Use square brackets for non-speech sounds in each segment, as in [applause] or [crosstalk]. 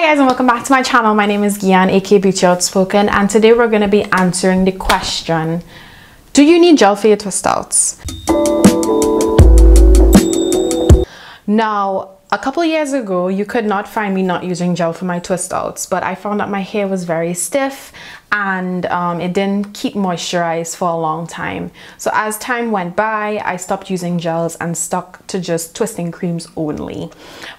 Hi guys and welcome back to my channel. My name is Gian aka Beauty Outspoken and today we're going to be answering the question Do you need gel for your twist outs? Now a couple years ago you could not find me not using gel for my twist outs but I found that my hair was very stiff and um, it didn't keep moisturized for a long time. So as time went by I stopped using gels and stuck to just twisting creams only.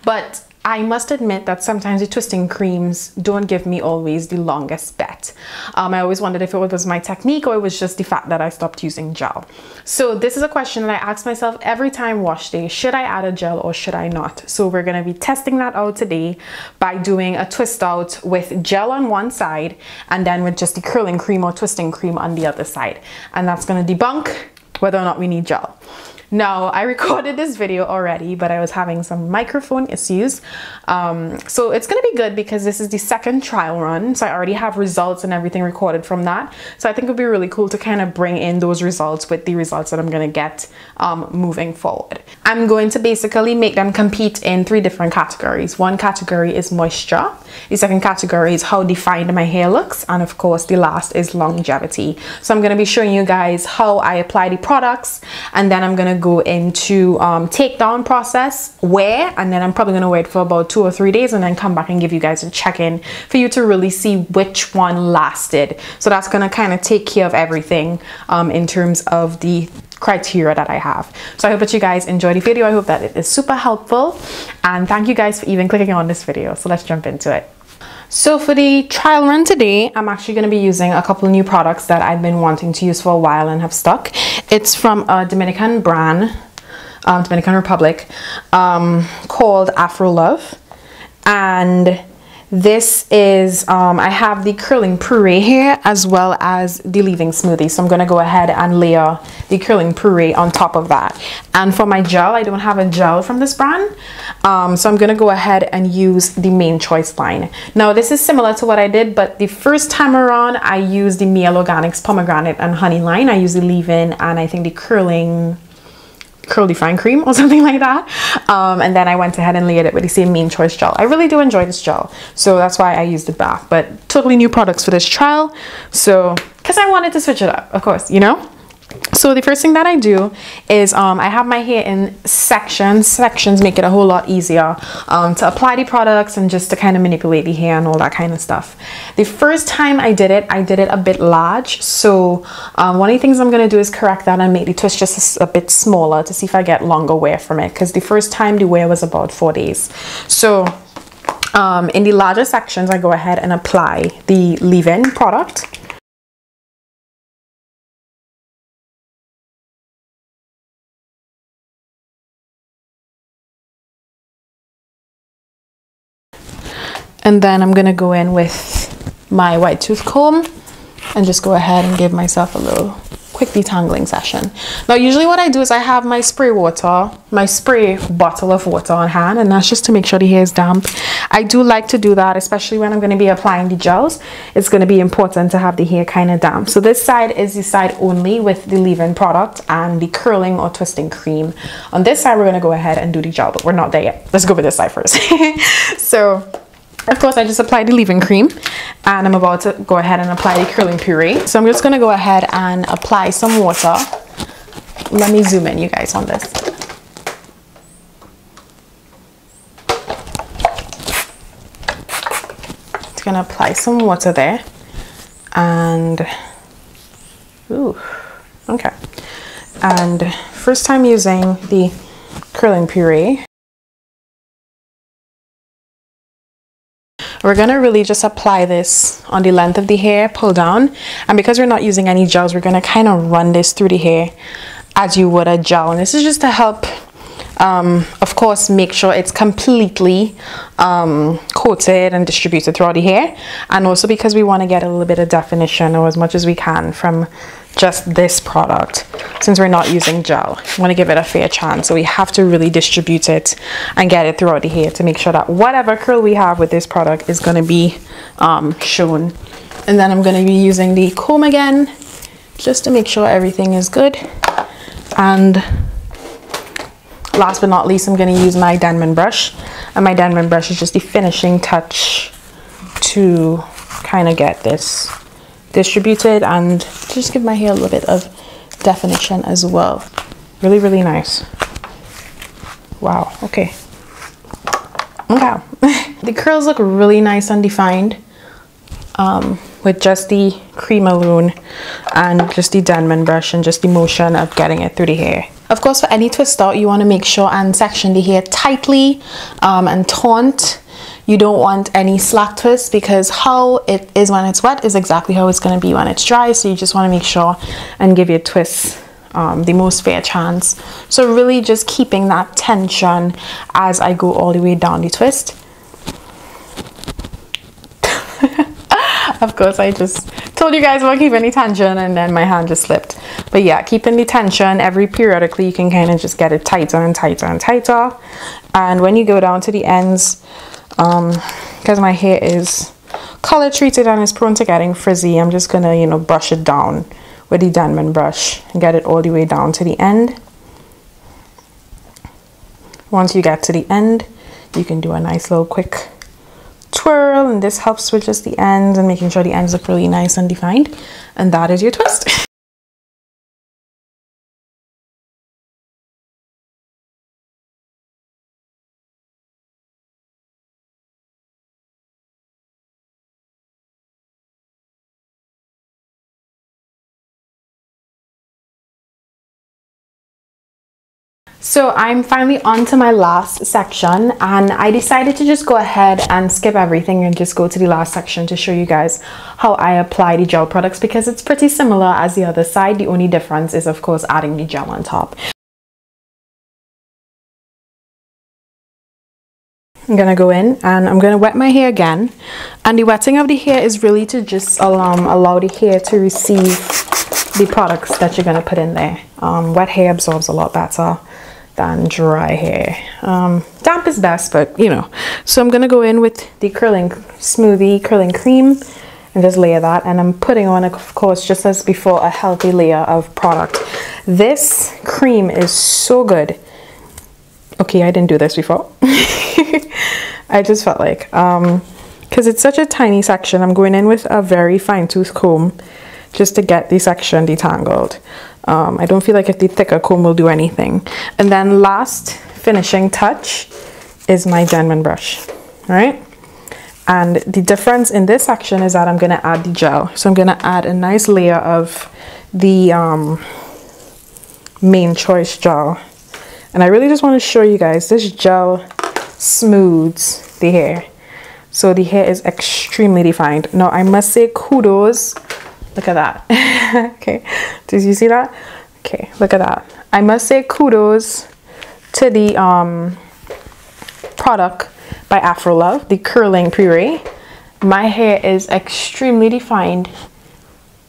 But I must admit that sometimes the twisting creams don't give me always the longest bet. Um, I always wondered if it was my technique or it was just the fact that I stopped using gel. So this is a question that I ask myself every time wash day. Should I add a gel or should I not? So we're going to be testing that out today by doing a twist out with gel on one side and then with just the curling cream or twisting cream on the other side. And that's going to debunk whether or not we need gel. Now, I [laughs] recorded this video already, but I was having some microphone issues. Um, so it's gonna be good because this is the second trial run. So I already have results and everything recorded from that. So I think it'd be really cool to kind of bring in those results with the results that I'm gonna get um, moving forward. I'm going to basically make them compete in three different categories. One category is moisture. The second category is how defined my hair looks. And of course, the last is longevity. So I'm gonna be showing you guys how I apply the products and then I'm gonna go into um, takedown process, wear, and then I'm probably gonna wait for about two or three days and then come back and give you guys a check-in for you to really see which one lasted. So that's gonna kind of take care of everything um, in terms of the criteria that I have. So I hope that you guys enjoyed the video. I hope that it is super helpful and thank you guys for even clicking on this video. So let's jump into it. So for the trial run today, I'm actually going to be using a couple new products that I've been wanting to use for a while and have stuck. It's from a Dominican brand, um, Dominican Republic, um, called Afro Love. And this is, um, I have the curling puree here as well as the leave-in smoothie. So I'm gonna go ahead and layer the curling puree on top of that. And for my gel, I don't have a gel from this brand. Um, so I'm gonna go ahead and use the Mane Choice line. Now this is similar to what I did, but the first time around, I used the Mielle Organics pomegranate and honey line. I used the leave-in and I think the curling curly fine cream or [laughs] something like that. Um, and then I went ahead and layered it with the same Mane Choice gel. I really do enjoy this gel so that's why I used it back but totally new products for this trial so because I wanted to switch it up of course you know so the first thing that I do is um, I have my hair in sections. Sections make it a whole lot easier um, to apply the products and just to kind of manipulate the hair and all that kind of stuff. The first time I did it, I did it a bit large. So um, one of the things I'm going to do is correct that and make the twist just a, a bit smaller to see if I get longer wear from it. Because the first time the wear was about four days. So um, in the larger sections, I go ahead and apply the leave-in product. And then I'm gonna go in with my white tooth comb and just go ahead and give myself a little quick detangling session. Now usually what I do is I have my spray water, my spray bottle of water on hand and that's just to make sure the hair is damp. I do like to do that especially when I'm going to be applying the gels. It's going to be important to have the hair kind of damp. So this side is the side only with the leave-in product and the curling or twisting cream. On this side we're going to go ahead and do the gel but we're not there yet. Let's go with this side first. [laughs] so of course, I just applied the leave-in cream and I'm about to go ahead and apply the curling puree. So I'm just gonna go ahead and apply some water. Let me zoom in you guys on this. Just gonna apply some water there and, ooh, okay. And first time using the curling puree, We're gonna really just apply this on the length of the hair, pull down. And because we're not using any gels, we're gonna kind of run this through the hair as you would a gel. And this is just to help, um, of course, make sure it's completely um, coated and distributed throughout the hair. And also because we wanna get a little bit of definition or as much as we can from just this product since we're not using gel. I want to give it a fair chance. So we have to really distribute it and get it throughout the hair to make sure that whatever curl we have with this product is going to be um, shown. And then I'm going to be using the comb again just to make sure everything is good. And last but not least, I'm going to use my Denman brush. And my Denman brush is just the finishing touch to kind of get this distributed and just give my hair a little bit of definition as well. Really, really nice. Wow, okay. Okay. [laughs] the curls look really nice and defined um, with just the Creamalune and just the Denman brush and just the motion of getting it through the hair. Of course, for any twist out, you want to make sure and section the hair tightly um, and taunt. You don't want any slack twists because how it is when it's wet is exactly how it's going to be when it's dry. So you just want to make sure and give your twists um, the most fair chance. So really just keeping that tension as I go all the way down the twist. [laughs] of course, I just told you guys about keeping any tension and then my hand just slipped. But yeah, keeping the tension every periodically, you can kind of just get it tighter and tighter and tighter. And when you go down to the ends, because um, my hair is color treated and is prone to getting frizzy, I'm just gonna, you know, brush it down with the Denman brush and get it all the way down to the end. Once you get to the end, you can do a nice little quick twirl and this helps with just the ends and making sure the ends look really nice and defined and that is your twist [laughs] So I'm finally on to my last section and I decided to just go ahead and skip everything and just go to the last section to show you guys how I apply the gel products because it's pretty similar as the other side. The only difference is of course adding the gel on top. I'm gonna go in and I'm gonna wet my hair again and the wetting of the hair is really to just um, allow the hair to receive the products that you're gonna put in there. Um, wet hair absorbs a lot better than dry hair. Um, damp is best, but you know. So I'm gonna go in with the curling smoothie curling cream and just layer that. And I'm putting on, of course, just as before, a healthy layer of product. This cream is so good. Okay, I didn't do this before. [laughs] I just felt like, um, because it's such a tiny section, I'm going in with a very fine tooth comb just to get the section detangled. Um, I don't feel like if the thicker comb will do anything. And then last finishing touch is my Denman brush, right? And the difference in this section is that I'm gonna add the gel. So I'm gonna add a nice layer of the um, Mane Choice gel. And I really just wanna show you guys, this gel smooths the hair. So the hair is extremely defined. Now I must say kudos Look at that. [laughs] okay, did you see that? Okay, look at that. I must say kudos to the um, product by Afro Love, the curling puree. My hair is extremely defined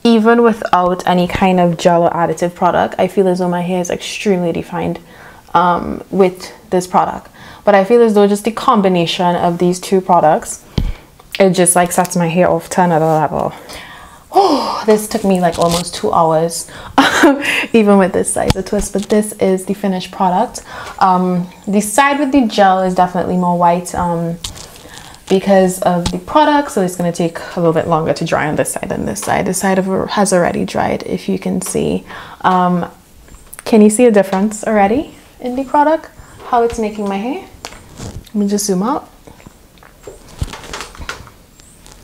even without any kind of gel or additive product. I feel as though my hair is extremely defined um, with this product. But I feel as though just the combination of these two products, it just like sets my hair off to another level oh this took me like almost two hours [laughs] even with this size of twist but this is the finished product. Um, the side with the gel is definitely more white um, because of the product so it's going to take a little bit longer to dry on this side than this side. This side has already dried if you can see. Um, can you see a difference already in the product? How it's making my hair? Let me just zoom out.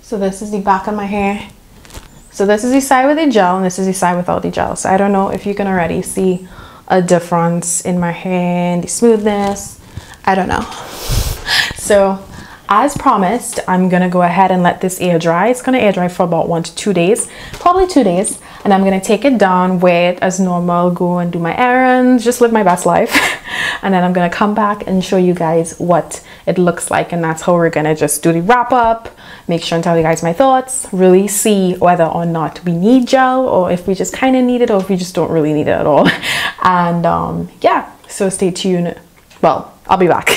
So this is the back of my hair so this is the side with the gel and this is the side without the gel. So I don't know if you can already see a difference in my hair and the smoothness. I don't know. [laughs] So as promised, I'm gonna go ahead and let this air dry. It's gonna air dry for about one to two days, probably two days. And I'm gonna take it down, wear it as normal, go and do my errands, just live my best life. [laughs] and then I'm gonna come back and show you guys what it looks like. And that's how we're gonna just do the wrap up, make sure and tell you guys my thoughts, really see whether or not we need gel or if we just kind of need it or if we just don't really need it at all. [laughs] And um, yeah, so stay tuned. Well, I'll be back.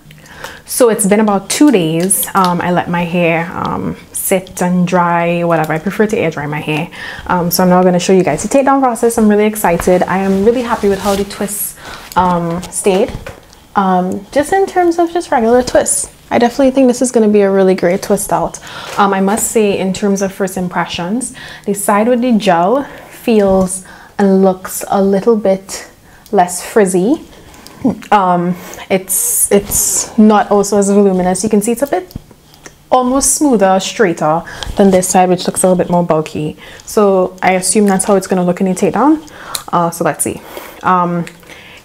[laughs] so it's been about two days. Um, I let my hair um, sit and dry, whatever. I prefer to air dry my hair. Um, so I'm now going to show you guys the take down process. I'm really excited. I am really happy with how the twists um, stayed. Um, just in terms of just regular twists I definitely think this is going to be a really great twist out. Um, I must say, in terms of first impressions, the side with the gel feels and looks a little bit less frizzy. Um, it's it's not also as voluminous. You can see it's a bit almost smoother, straighter than this side, which looks a little bit more bulky. So I assume that's how it's going to look in the takedown. Uh, so let's see. Um,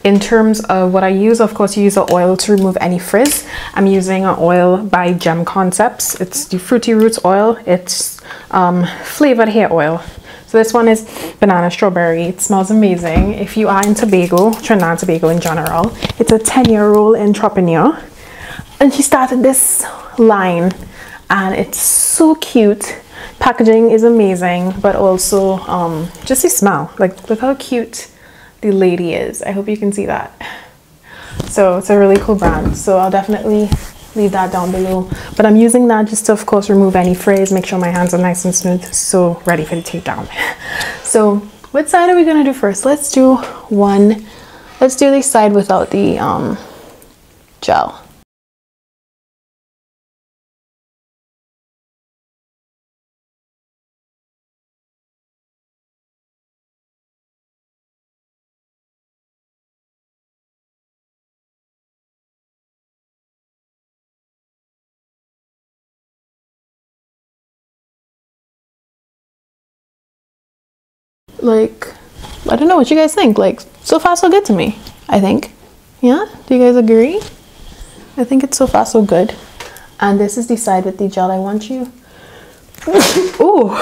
in terms of what I use, of course, you use the oil to remove any frizz. I'm using an oil by JEM Concepts. It's the Fruity Roots oil. It's um, flavored hair oil. So this one is banana strawberry. It smells amazing. If you are in Tobago, Trinidad and Tobago in general, it's a 10 year old entrepreneur. And she started this line and it's so cute. Packaging is amazing, but also um, just the smell. Like look how cute the lady is. I hope you can see that. So it's a really cool brand. So I'll definitely leave that down below but i'm using that just to of course remove any frizz make sure my hands are nice and smooth so ready for the takedown [laughs] so what side are we to do first let's do one let's do the side without the um, gel like I don't know what you guys think. Like so far so good to me. I think. Yeah? Do you guys agree? I think it's so far so good. And this is the side with the gel I want you. [laughs] Ooh.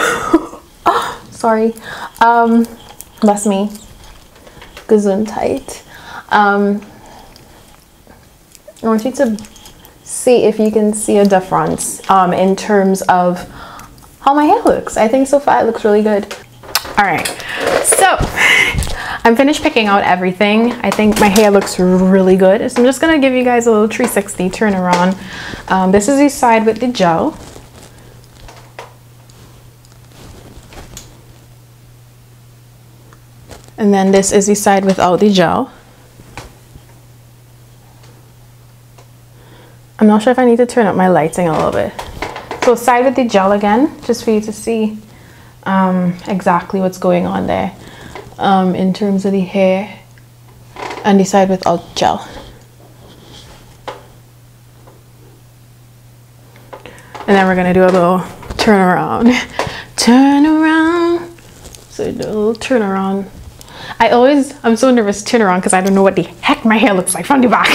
[laughs] Sorry. Um that's me. Gesundheit. Um I want you to see if you can see a difference um, in terms of how my hair looks. I think so far it looks really good. All right, so I'm finished picking out everything. I think my hair looks really good. So I'm just gonna give you guys a little 360 turn around. Um, this is the side with the gel. And then this is the side without the gel. I'm not sure if I need to turn up my lighting a little bit. So side with the gel again, just for you to see um, exactly what's going on there um, in terms of the hair and decide without gel. And then we're gonna do a little turn around. [laughs] turn around. So a little turn around. I always, I'm so nervous turn around because I don't know what the heck my hair looks like from the back.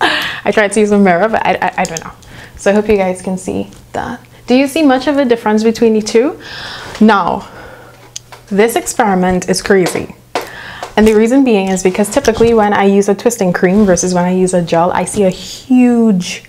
[laughs] I tried to use a mirror, but I, I, I don't know. So I hope you guys can see that. Do you see much of a difference between the two? Now, this experiment is crazy. And the reason being is because typically when I use a twisting cream versus when I use a gel, I see a huge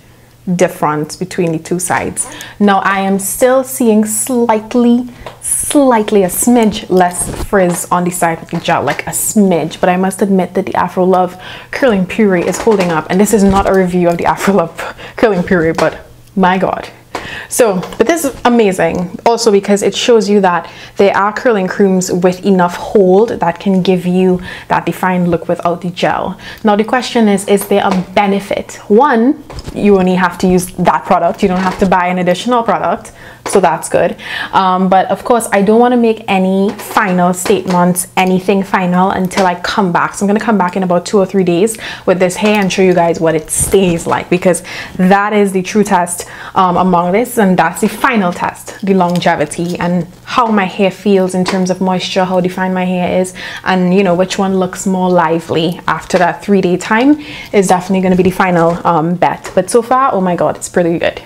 difference between the two sides. Now I am still seeing slightly, slightly a smidge less frizz on the side with the gel, like a smidge. But I must admit that the Afro Love Curling Puree is holding up. And this is not a review of the Afro Love [laughs] Curling Puree, but my God, so, but this is amazing also because it shows you that there are curling creams with enough hold that can give you that defined look without the gel. Now the question is, is there a benefit? One, you only have to use that product. You don't have to buy an additional product so that's good. Um, but of course I don't want to make any final statements anything final until I come back. So I'm gonna come back in about two or three days with this hair and show you guys what it stays like because that is the true test um, among this and that's the final test the longevity and how my hair feels in terms of moisture how defined my hair is and you know which one looks more lively after that three day time is definitely going to be the final um, bet. But so far oh my god it's pretty good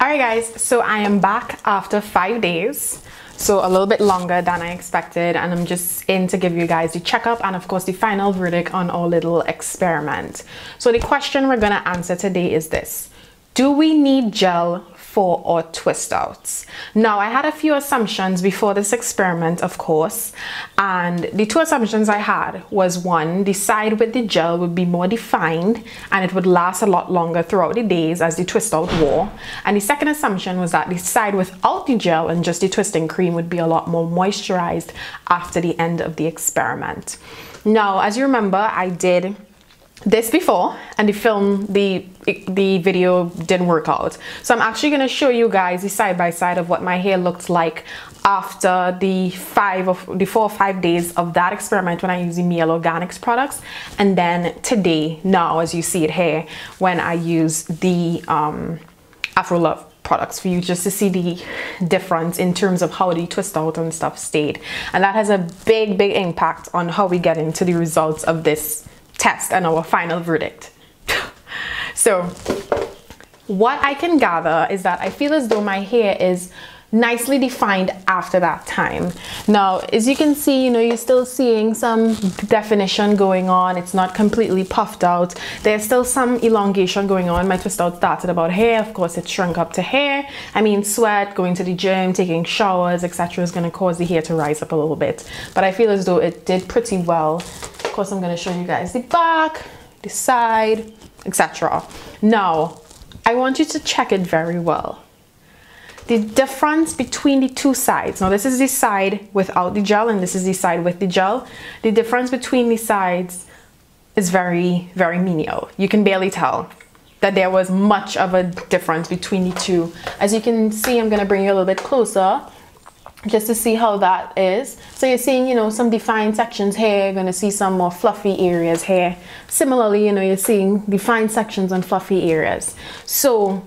all right guys so i am back after five days. So a little bit longer than i expected and i'm just in to give you guys the checkup and of course the final verdict on our little experiment. So the question we're to answer today is this. Do we need gel for or twist outs. Now I had a few assumptions before this experiment of course and the two assumptions I had was one the side with the gel would be more defined and it would last a lot longer throughout the days as the twist out wore and the second assumption was that the side without the gel and just the twisting cream would be a lot more moisturized after the end of the experiment. Now as you remember I did this before and the film the the video didn't work out. So i'm actually going to show you guys the side by side of what my hair looked like after the five of the four or five days of that experiment when i use the Mielle organics products and then today now as you see it here when i use the um afro love products for you just to see the difference in terms of how the twist out and stuff stayed. And that has a big big impact on how we get into the results of this test and our final verdict. [laughs] so what I can gather is that I feel as though my hair is nicely defined after that time. Now, as you can see, you know, you're still seeing some definition going on. It's not completely puffed out. There's still some elongation going on. My twist out started about hair. Of course, it shrunk up to hair. I mean, sweat, going to the gym, taking showers, etc. is going to cause the hair to rise up a little bit. But I feel as though it did pretty well course I'm going to show you guys the back, the side, etc. Now, I want you to check it very well. The difference between the two sides, now this is the side without the gel and this is the side with the gel. The difference between the sides is very, very menial. You can barely tell that there was much of a difference between the two. As you can see, I'm gonna bring you a little bit closer just to see how that is. So you're seeing, you know, some defined sections here, you're gonna see some more fluffy areas here. Similarly, you know, you're seeing defined sections and fluffy areas. So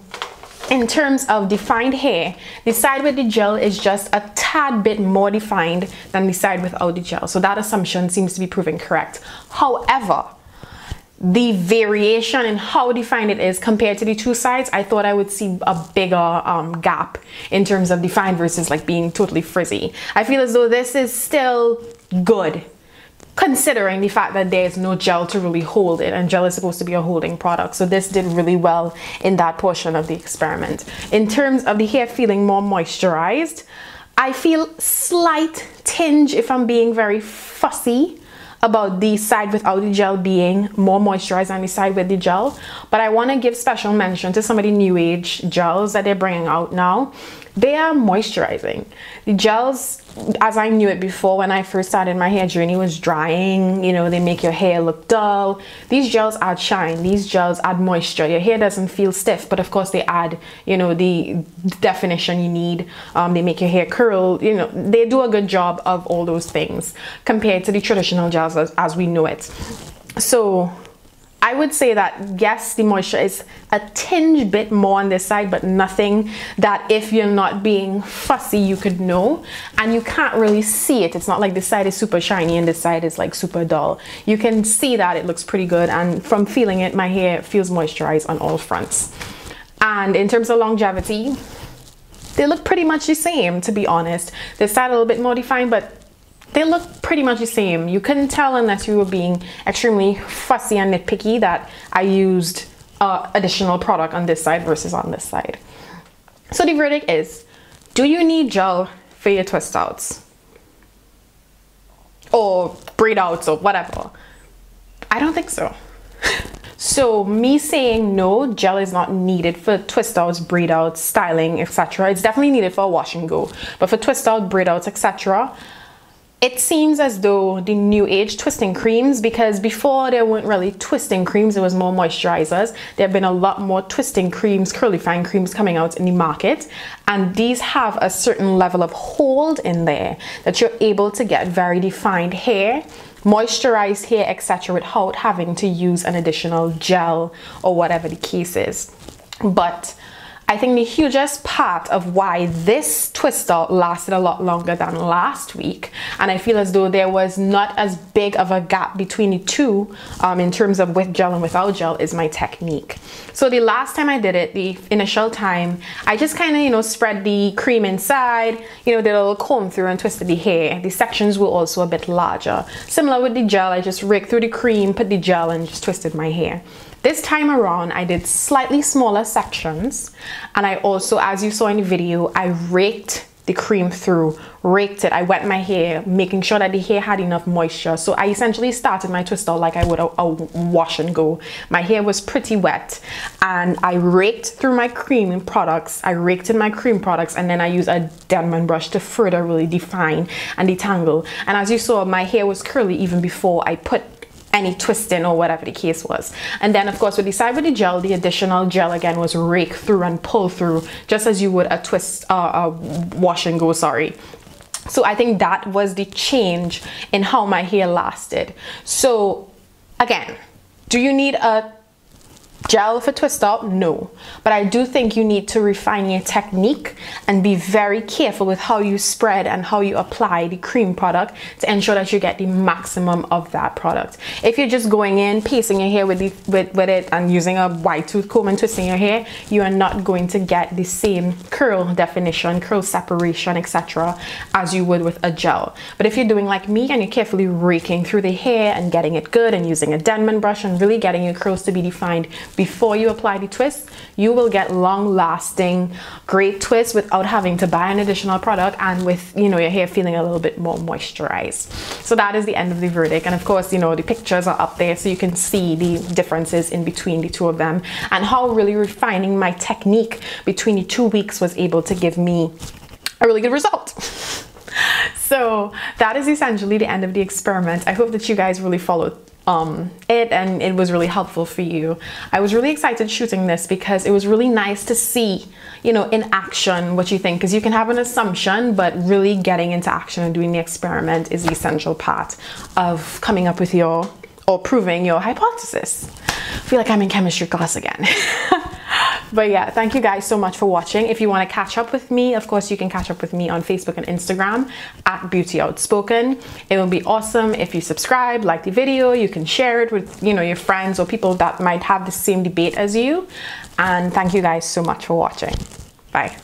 in terms of defined hair, the side with the gel is just a tad bit more defined than the side without the gel. So that assumption seems to be proven correct. However, the variation in how defined it is compared to the two sides, I thought I would see a bigger um, gap in terms of defined versus like being totally frizzy. I feel as though this is still good considering the fact that there's no gel to really hold it and gel is supposed to be a holding product so this did really well in that portion of the experiment in terms of the hair feeling more moisturized I feel slight tinge if I'm being very fussy about the side without the gel being more moisturized than the side with the gel. But I want to give special mention to some of the new age gels that they're bringing out now they are moisturizing. The gels as I knew it before when I first started my hair journey was drying you know they make your hair look dull. These gels add shine. These gels add moisture. Your hair doesn't feel stiff but of course they add you know the definition you need. Um, they make your hair curl you know they do a good job of all those things compared to the traditional gels as, as we know it. So I would say that yes, the moisture is a tinge bit more on this side, but nothing that if you're not being fussy, you could know. And you can't really see it. It's not like this side is super shiny and this side is like super dull. You can see that it looks pretty good. And from feeling it, my hair feels moisturized on all fronts. And in terms of longevity, they look pretty much the same, to be honest. This side a little bit more defined, but they look pretty much the same. You couldn't tell unless you were being extremely fussy and nitpicky that I used uh, additional product on this side versus on this side. So the verdict is, do you need gel for your twist outs? Or braid outs or whatever? I don't think so. [laughs] So me saying no, gel is not needed for twist outs, braid outs, styling, etc. It's definitely needed for wash and go. But for twist out, braid outs, etc., it seems as though the new age twisting creams because before there weren't really twisting creams it was more moisturizers. There have been a lot more twisting creams curly fine creams coming out in the market. And these have a certain level of hold in there that you're able to get very defined hair moisturized hair etc without having to use an additional gel or whatever the case is. But I think the hugest part of why this twister lasted a lot longer than last week, and I feel as though there was not as big of a gap between the two um, in terms of with gel and without gel, is my technique. So the last time I did it, the initial time, I just kind of, you know, spread the cream inside, you know, did a little comb through and twisted the hair. The sections were also a bit larger. Similar with the gel, I just raked through the cream, put the gel and just twisted my hair. This time around, I did slightly smaller sections and I also, as you saw in the video, I raked the cream through, raked it. I wet my hair, making sure that the hair had enough moisture. So I essentially started my twist out like I would a, a, wash and go. My hair was pretty wet and I raked through my cream products. I raked in my cream products and then I used a Denman brush to further really define and detangle. And as you saw, my hair was curly even before I put any twisting or whatever the case was. And then of course with the side with the gel, the additional gel again was rake through and pull through just as you would a twist, uh, a wash and go, sorry. So I think that was the change in how my hair lasted. So again, do you need a Gel for twist up? No. But I do think you need to refine your technique and be very careful with how you spread and how you apply the cream product to ensure that you get the maximum of that product. If you're just going in, piecing your hair with, the, with, with it and using a wide tooth comb and twisting your hair, you are not going to get the same curl definition, curl separation, etc. as you would with a gel. But if you're doing like me and you're carefully raking through the hair and getting it good and using a Denman brush and really getting your curls to be defined before you apply the twist, you will get long lasting, great twists without having to buy an additional product and with, you know, your hair feeling a little bit more moisturized. So that is the end of the verdict. And of course, you know, the pictures are up there so you can see the differences in between the two of them and how really refining my technique between the two weeks was able to give me a really good result. [laughs] so that is essentially the end of the experiment. I hope that you guys really followed um, it and it was really helpful for you. I was really excited shooting this because it was really nice to see, you know, in action what you think because you can have an assumption, but really getting into action and doing the experiment is the essential part of coming up with your or proving your hypothesis. I feel like I'm in chemistry class again. [laughs] but yeah thank you guys so much for watching. If you want to catch up with me of course you can catch up with me on facebook and instagram at beauty outspoken. It will be awesome if you subscribe like the video you can share it with you know your friends or people that might have the same debate as you. And thank you guys so much for watching. Bye